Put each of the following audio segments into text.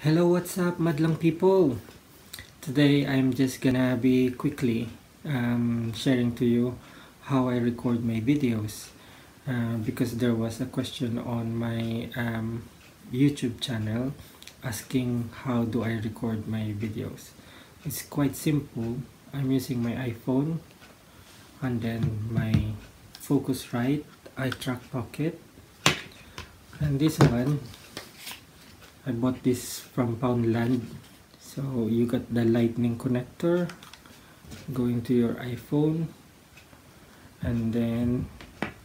Hello, what's up, Madlang people? Today I'm just gonna be quickly um, sharing to you how I record my videos uh, because there was a question on my um, YouTube channel asking how do I record my videos. It's quite simple. I'm using my iPhone and then my Focusrite iTrack Pocket and this one I bought this from Poundland. So you got the lightning connector going to your iPhone. And then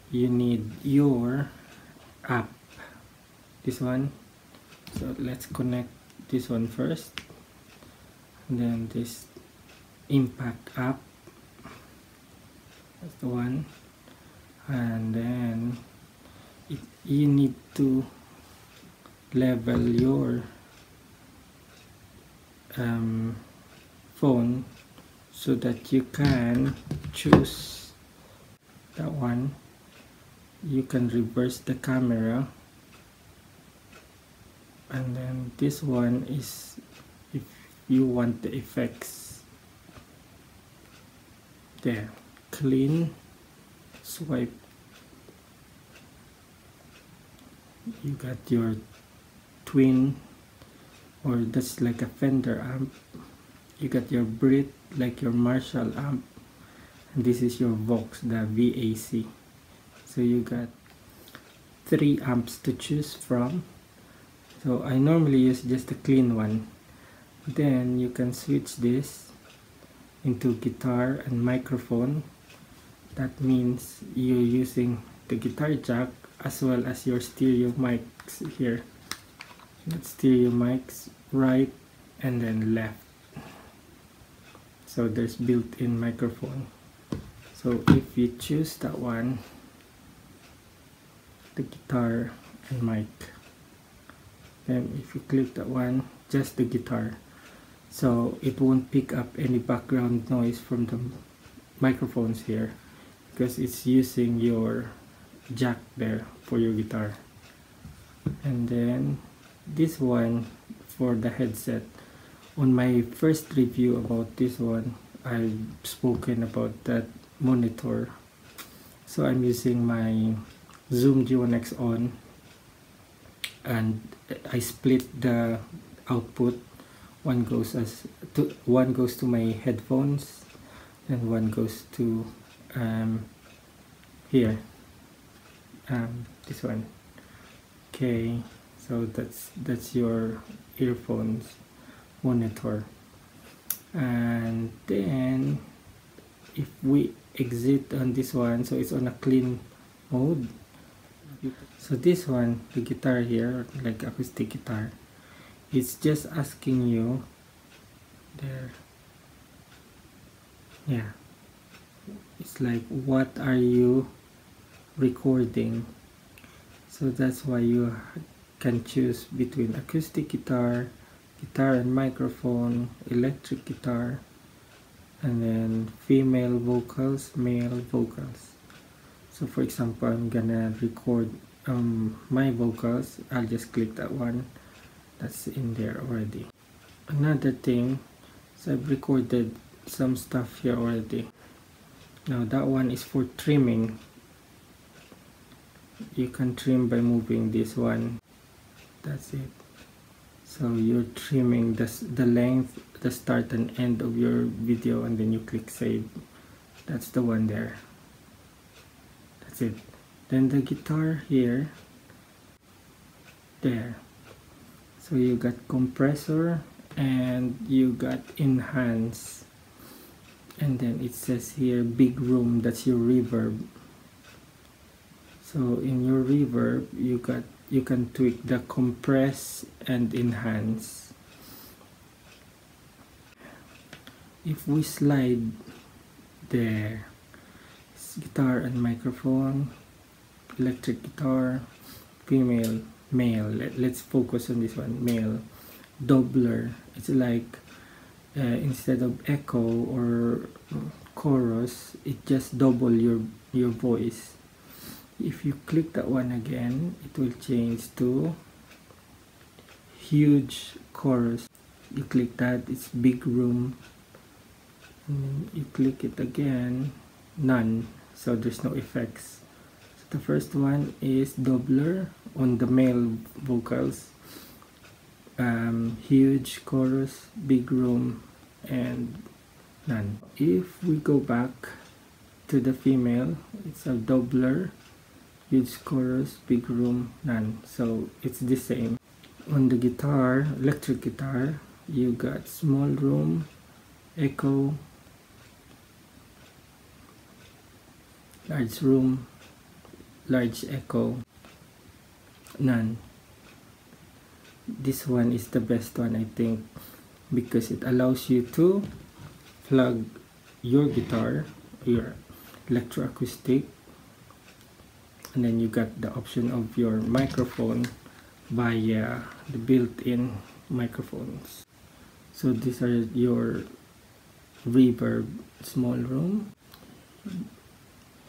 you need your app this one. So let's connect this one first. And then this impact app that's the one. And then it, you need to level your um, phone so that you can choose that one. You can reverse the camera. And then this one is if you want the effects there. Clean swipe. You got your twin or that's like a Fender amp. You got your Brit like your Marshall amp. And this is your Vox the VAC so you got three amps to choose from. So I normally use just a clean one. Then you can switch this into guitar and microphone. That means you're using the guitar jack as well as your stereo mics here let stereo mics right and then left. So there's built-in microphone. So if you choose that one the guitar and mic. Then if you click that one just the guitar. So it won't pick up any background noise from the microphones here because it's using your jack there for your guitar. And then this one for the headset. On my first review about this one I've spoken about that monitor. So I'm using my Zoom G1X on and I split the output. One goes as to one goes to my headphones and one goes to um, here. Um, this one. Okay so that's that's your earphones monitor. And then if we exit on this one so it's on a clean mode. So this one the guitar here like acoustic guitar it's just asking you there. Yeah. It's like what are you recording? So that's why you can choose between acoustic guitar guitar and microphone electric guitar and then female vocals male vocals. So for example I'm gonna record um, my vocals. I'll just click that one that's in there already. Another thing so I've recorded some stuff here already. Now that one is for trimming. You can trim by moving this one that's it. So you're trimming the, the length the start and end of your video and then you click save. That's the one there. That's it. Then the guitar here. There. So you got compressor and you got enhance. And then it says here big room that's your reverb. So in your reverb you got you can tweak the compress and enhance. If we slide there guitar and microphone electric guitar female male Let, let's focus on this one male doubler. It's like uh, instead of echo or chorus it just double your your voice if you click that one again it will change to huge chorus. You click that it's big room. And you click it again none. So there's no effects. So the first one is doubler on the male vocals. Um, huge chorus big room and none. If we go back to the female it's a doubler huge chorus big room none. So it's the same. On the guitar electric guitar you got small room echo large room large echo none. This one is the best one I think because it allows you to plug your guitar your electroacoustic and then you got the option of your microphone via the built-in microphones. So these are your reverb small room.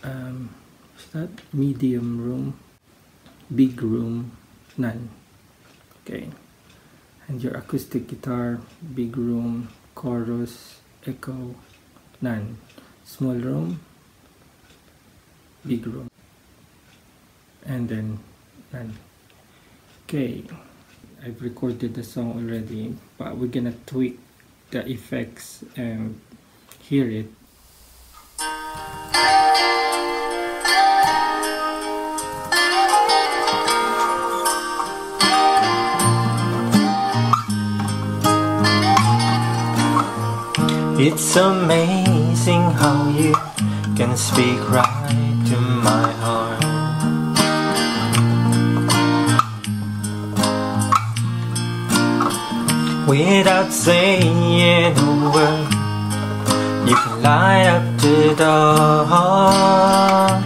Um, what's that? Medium room big room none. Okay. And your acoustic guitar big room chorus echo none. Small room big room and then none okay I've recorded the song already but we're gonna tweak the effects and hear it It's amazing how you can speak right to my heart. Without saying a word, you can light up the dark.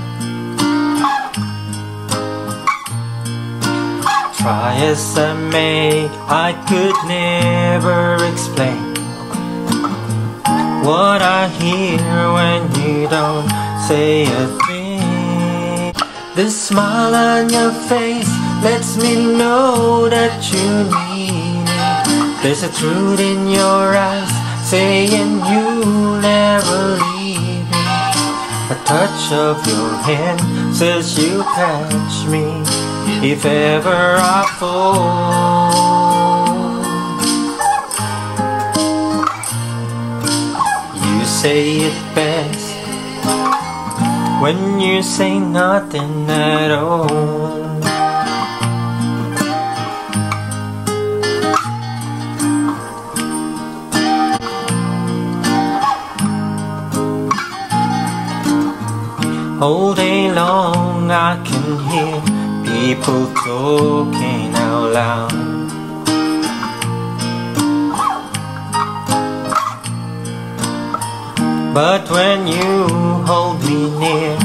Try as I may, I could never explain what I hear when you don't say a thing. The smile on your face lets me know that you need. There's a truth in your eyes saying you'll never leave me. A touch of your hand says you catch me if ever I fall. You say it best when you say nothing at all. All day long I can hear people talking out loud. But when you hold me near,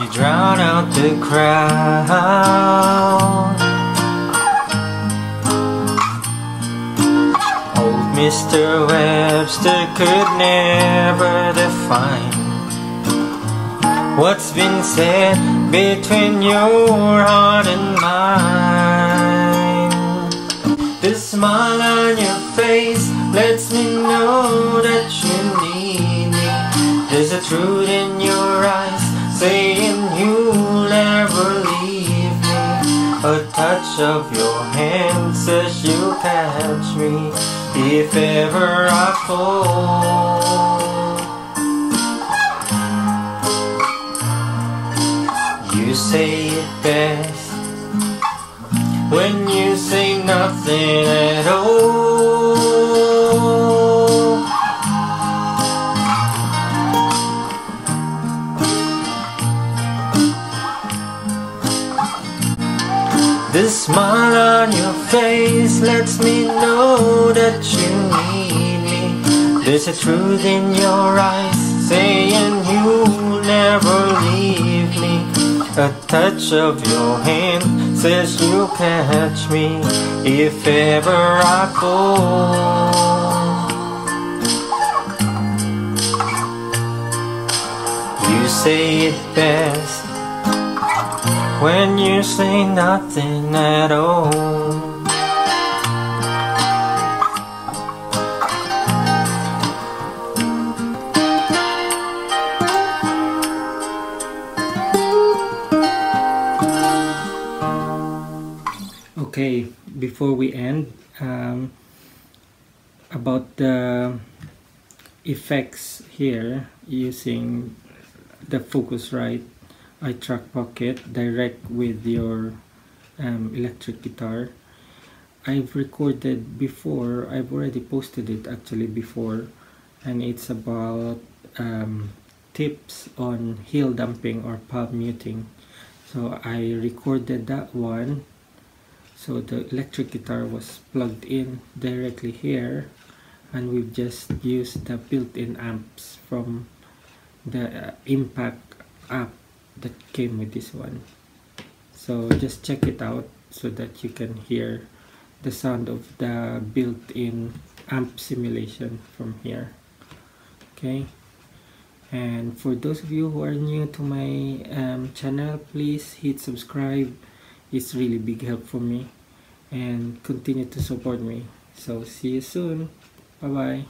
you drown out the crowd. Old Mr. Webster could never define what's been said between your heart and mine. The smile on your face lets me know that you need me. There's a truth in your eyes saying you'll never leave me. A touch of your hand says you'll catch me if ever I fall. You say it best when you say nothing at all. The smile on your face lets me know that you need me. There's a truth in your eyes saying you'll never leave. A touch of your hand says you'll catch me if ever I fall. You say it best when you say nothing at all. Okay before we end um, about the effects here using the Focusrite iTrack Pocket direct with your um, electric guitar. I've recorded before I've already posted it actually before and it's about um, tips on heel damping or palm muting. So I recorded that one so the electric guitar was plugged in directly here and we've just used the built-in amps from the uh, impact app that came with this one. So just check it out so that you can hear the sound of the built-in amp simulation from here. Okay? And for those of you who are new to my um, channel please hit subscribe it's really big help for me and continue to support me. So see you soon. Bye bye